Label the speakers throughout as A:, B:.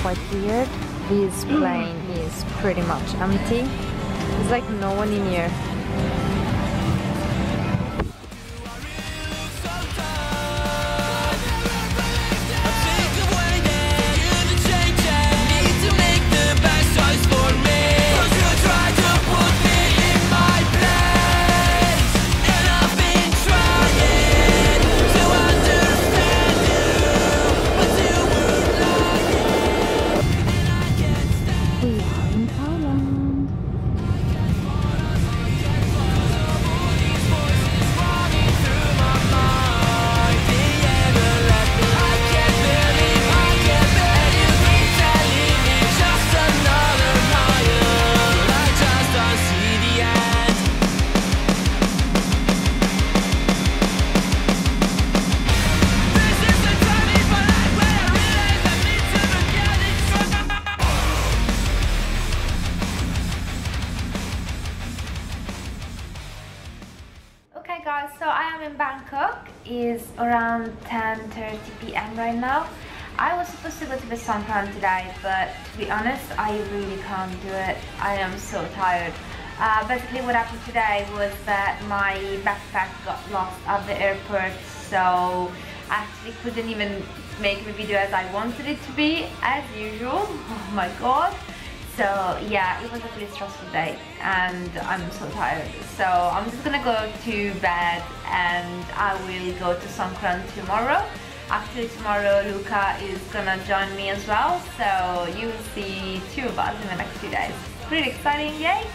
A: quite weird. This plane is pretty much empty. There's like no one in here. So I am in Bangkok. It's around 10.30 p.m. right now. I was supposed to go to the Songkran today, but to be honest, I really can't do it. I am so tired. Uh, basically what happened today was that my backpack got lost at the airport, so I actually couldn't even make the video as I wanted it to be, as usual. Oh my god. So yeah, it was a really stressful day and I'm so tired. So I'm just gonna go to bed and I will go to Songkran tomorrow. Actually tomorrow Luca is gonna join me as well. So you will see two of us in the next few days. Pretty exciting, yay!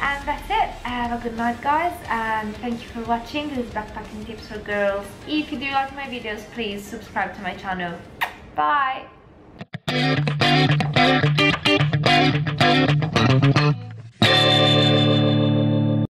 A: And that's it. Have a good night guys and thank you for watching. This is Backpacking Tips for Girls. If you do like my videos, please subscribe to my channel. Bye! Thank you.